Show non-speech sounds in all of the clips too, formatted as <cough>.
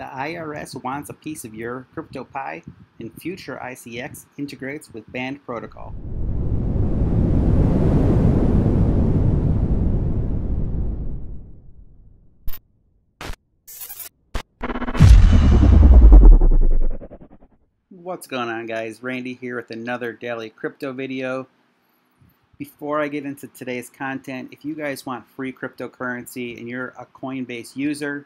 The IRS wants a piece of your crypto pie, and Future ICX integrates with Band Protocol. What's going on guys? Randy here with another daily crypto video. Before I get into today's content, if you guys want free cryptocurrency and you're a Coinbase user,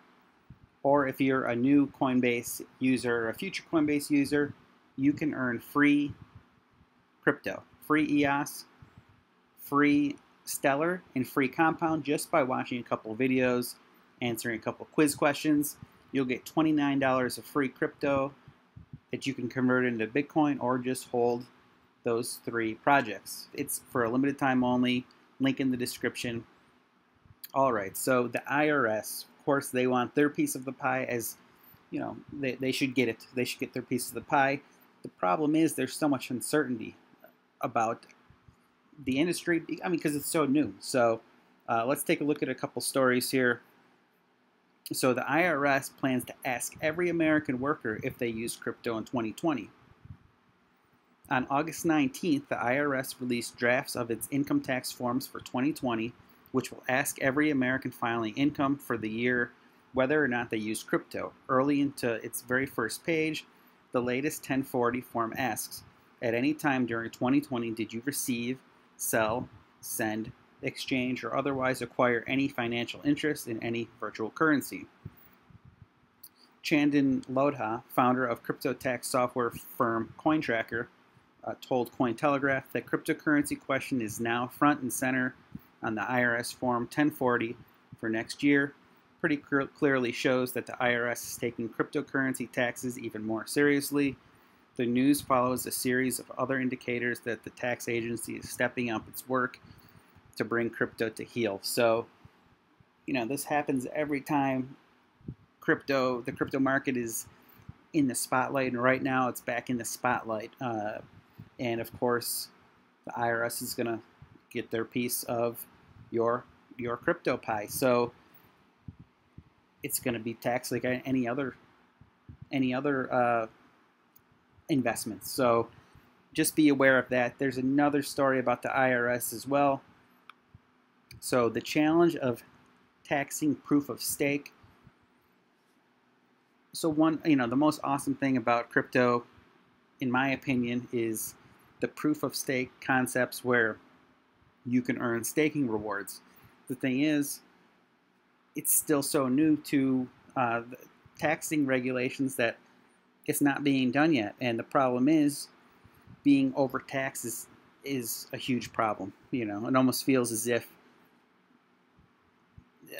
or if you're a new Coinbase user a future Coinbase user, you can earn free crypto, free EOS, free Stellar, and free Compound just by watching a couple videos, answering a couple quiz questions. You'll get $29 of free crypto that you can convert into Bitcoin or just hold those three projects. It's for a limited time only. Link in the description. All right, so the IRS course, they want their piece of the pie as, you know, they, they should get it. They should get their piece of the pie. The problem is there's so much uncertainty about the industry. I mean, because it's so new. So uh, let's take a look at a couple stories here. So the IRS plans to ask every American worker if they use crypto in 2020. On August 19th, the IRS released drafts of its income tax forms for 2020 which will ask every American filing income for the year whether or not they use crypto. Early into its very first page, the latest 1040 form asks, at any time during 2020 did you receive, sell, send, exchange, or otherwise acquire any financial interest in any virtual currency? Chandan Lodha, founder of crypto tax software firm CoinTracker, uh, told Cointelegraph that cryptocurrency question is now front and center on the IRS Form 1040 for next year pretty clearly shows that the IRS is taking cryptocurrency taxes even more seriously. The news follows a series of other indicators that the tax agency is stepping up its work to bring crypto to heel. So, you know, this happens every time crypto, the crypto market is in the spotlight, and right now it's back in the spotlight. Uh, and of course, the IRS is going to get their piece of your your crypto pie. So it's going to be taxed like any other any other uh, investments. So just be aware of that. There's another story about the IRS as well. So the challenge of taxing proof of stake. So one, you know, the most awesome thing about crypto, in my opinion, is the proof of stake concepts where you can earn staking rewards. The thing is, it's still so new to uh, taxing regulations that it's not being done yet. And the problem is, being overtaxed is is a huge problem. You know, it almost feels as if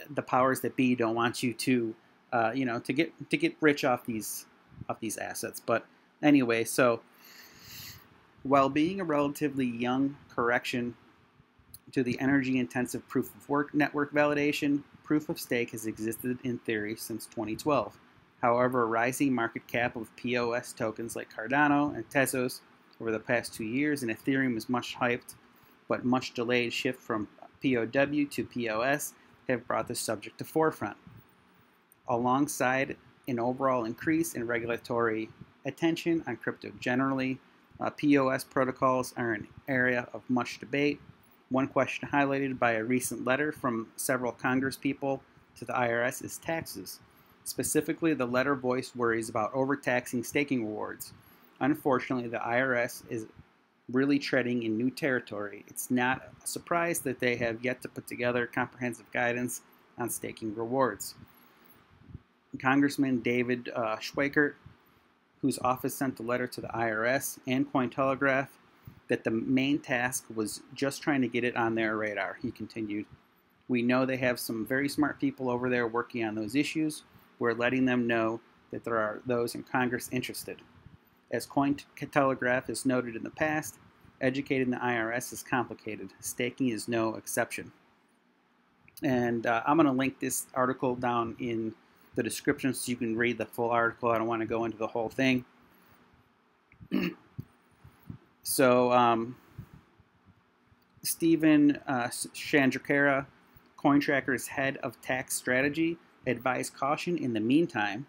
the powers that be don't want you to, uh, you know, to get to get rich off these off these assets. But anyway, so while being a relatively young correction to the energy intensive proof of work network validation, proof of stake has existed in theory since 2012. However, a rising market cap of POS tokens like Cardano and Tezos over the past two years and Ethereum is much hyped but much delayed shift from POW to POS have brought the subject to forefront. Alongside an overall increase in regulatory attention on crypto generally, uh, POS protocols are an area of much debate one question highlighted by a recent letter from several congresspeople to the IRS is taxes. Specifically, the letter voiced worries about overtaxing staking rewards. Unfortunately, the IRS is really treading in new territory. It's not a surprise that they have yet to put together comprehensive guidance on staking rewards. Congressman David uh, Schweikert, whose office sent a letter to the IRS and Cointelegraph, that the main task was just trying to get it on their radar, he continued. We know they have some very smart people over there working on those issues. We're letting them know that there are those in Congress interested. As Cointelegraph has noted in the past, educating the IRS is complicated. Staking is no exception. And uh, I'm going to link this article down in the description so you can read the full article. I don't want to go into the whole thing. <clears throat> So um, Stephen uh, Chandrakera, CoinTracker's head of tax strategy, advised caution in the meantime.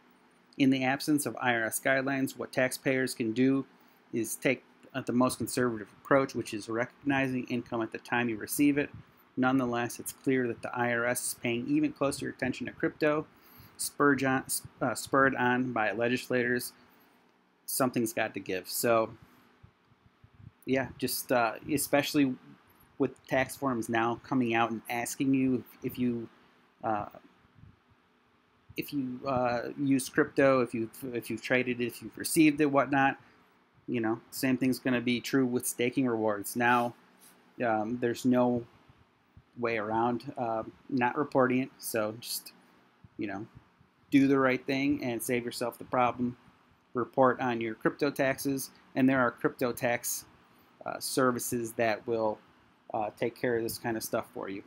In the absence of IRS guidelines, what taxpayers can do is take the most conservative approach, which is recognizing income at the time you receive it. Nonetheless, it's clear that the IRS is paying even closer attention to crypto, spurred on, uh, spurred on by legislators. Something's got to give. So, yeah, just uh, especially with tax forms now coming out and asking you if, you uh, if you uh, use crypto, if you if you've traded it, if you've received it, whatnot. You know, same thing's going to be true with staking rewards. Now, um, there's no way around uh, not reporting it. So just you know, do the right thing and save yourself the problem. Report on your crypto taxes, and there are crypto tax uh, services that will uh, take care of this kind of stuff for you.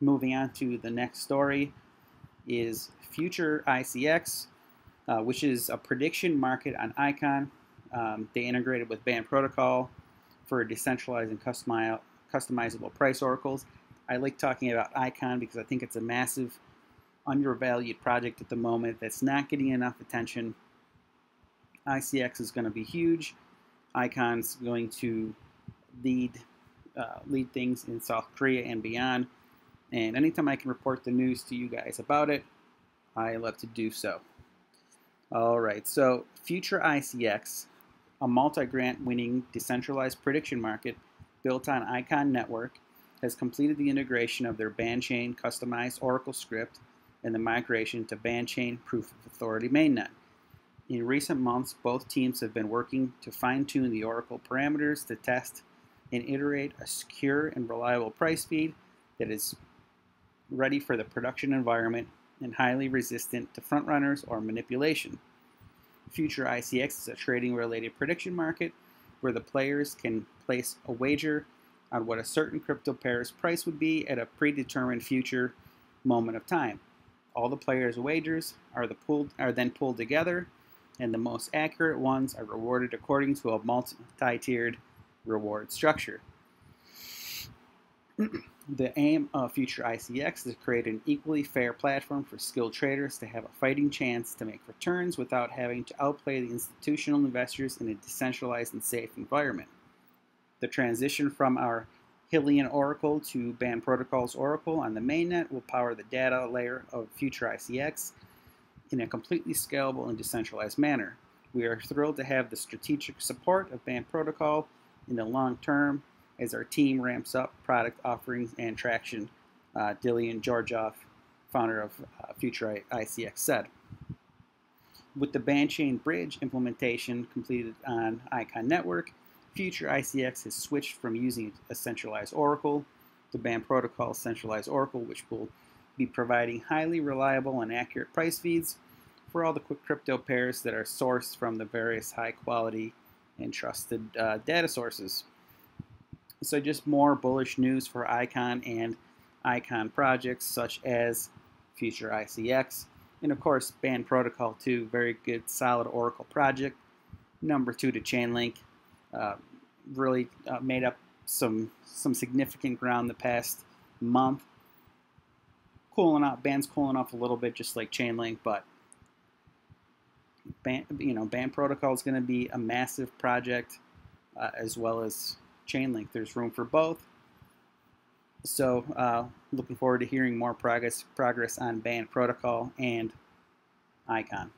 Moving on to the next story is Future ICX, uh, which is a prediction market on Icon. Um, they integrated with Band Protocol for decentralized and customi customizable price oracles. I like talking about Icon because I think it's a massive, undervalued project at the moment that's not getting enough attention. ICX is going to be huge. Icon's going to lead uh, lead things in South Korea and beyond. And anytime I can report the news to you guys about it, I love to do so. All right, so Future ICX, a multi-grant winning decentralized prediction market built on Icon Network, has completed the integration of their Bandchain customized Oracle script and the migration to Bandchain Proof of Authority mainnet. In recent months, both teams have been working to fine-tune the Oracle parameters to test and iterate a secure and reliable price feed that is ready for the production environment and highly resistant to frontrunners or manipulation. Future ICX is a trading related prediction market where the players can place a wager on what a certain crypto pair's price would be at a predetermined future moment of time. All the players' wagers are, the pooled, are then pulled together, and the most accurate ones are rewarded according to a multi tiered reward structure. <clears throat> the aim of Future ICX is to create an equally fair platform for skilled traders to have a fighting chance to make returns without having to outplay the institutional investors in a decentralized and safe environment. The transition from our Hylian Oracle to Band Protocol's Oracle on the mainnet will power the data layer of Future ICX in a completely scalable and decentralized manner. We are thrilled to have the strategic support of Band Protocol in the long term as our team ramps up product offerings and traction, uh, Dillian Georgiev, founder of uh, Future ICX, said. With the Bandchain Bridge implementation completed on Icon Network, Future ICX has switched from using a centralized Oracle to Band Protocol centralized Oracle, which will be providing highly reliable and accurate price feeds for all the quick crypto pairs that are sourced from the various high quality and trusted uh, data sources. So just more bullish news for Icon and Icon projects such as Future ICX. And of course, Band Protocol 2, very good, solid Oracle project. Number two to Chainlink. Uh, really uh, made up some some significant ground the past month. Cooling off, band's cooling off a little bit, just like Chainlink, but band, you know, Band Protocol is going to be a massive project, uh, as well as Chainlink. There's room for both. So, uh, looking forward to hearing more progress progress on Band Protocol and Icon.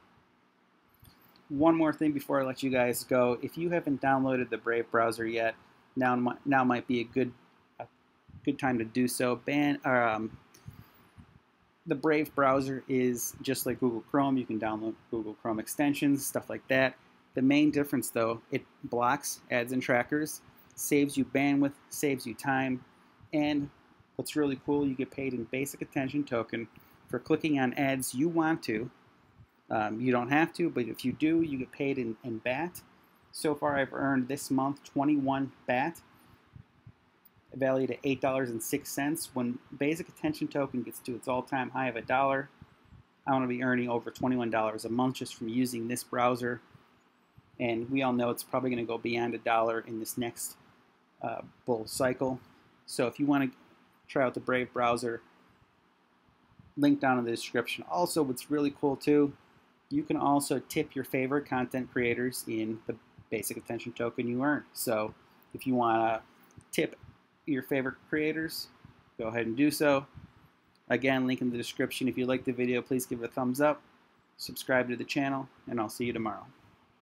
One more thing before I let you guys go. If you haven't downloaded the Brave browser yet, now now might be a good a good time to do so. Ban um, the Brave browser is just like Google Chrome. You can download Google Chrome extensions, stuff like that. The main difference, though, it blocks ads and trackers, saves you bandwidth, saves you time, and what's really cool, you get paid in basic attention token for clicking on ads you want to. Um, you don't have to, but if you do, you get paid in, in BAT. So far, I've earned this month 21 BAT valued at $8.06. When basic attention token gets to its all-time high of a dollar, I want to be earning over $21 a month just from using this browser. And we all know it's probably going to go beyond a dollar in this next uh, bull cycle. So if you want to try out the Brave browser, link down in the description. Also, what's really cool too, You can also tip your favorite content creators in the basic attention token you earn. So if you want to tip your favorite creators, go ahead and do so. Again, link in the description. If you like the video, please give it a thumbs up, subscribe to the channel, and I'll see you tomorrow.